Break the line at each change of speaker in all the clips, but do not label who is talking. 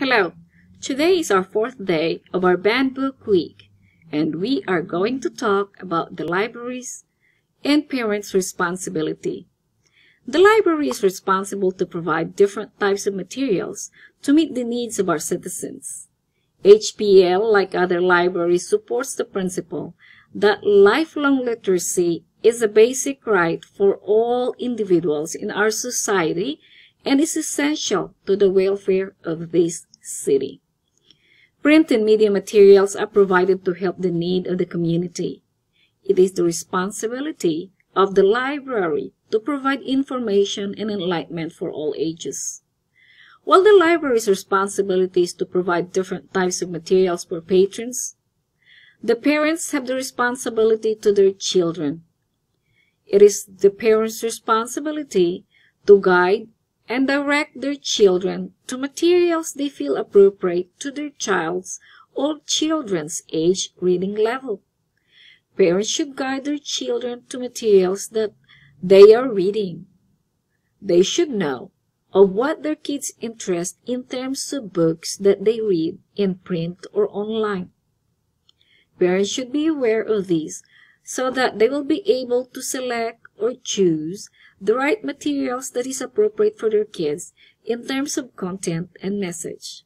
Hello, today is our fourth day of our Banned Book Week, and we are going to talk about the libraries and parents' responsibility. The library is responsible to provide different types of materials to meet the needs of our citizens. HPL, like other libraries, supports the principle that lifelong literacy is a basic right for all individuals in our society and is essential to the welfare of this city. Print and media materials are provided to help the need of the community. It is the responsibility of the library to provide information and enlightenment for all ages. While the library's responsibility is to provide different types of materials for patrons, the parents have the responsibility to their children. It is the parents' responsibility to guide and direct their children to materials they feel appropriate to their child's or children's age reading level. Parents should guide their children to materials that they are reading. They should know of what their kids' interest in terms of books that they read in print or online. Parents should be aware of these so that they will be able to select or choose the right materials that is appropriate for their kids in terms of content and message.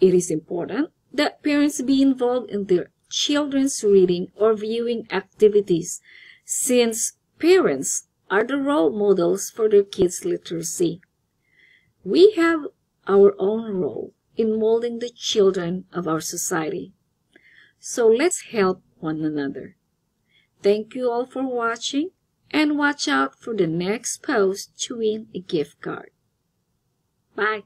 It is important that parents be involved in their children's reading or viewing activities since parents are the role models for their kids' literacy. We have our own role in molding the children of our society. So let's help one another. Thank you all for watching and watch out for the next post to win a gift card. Bye.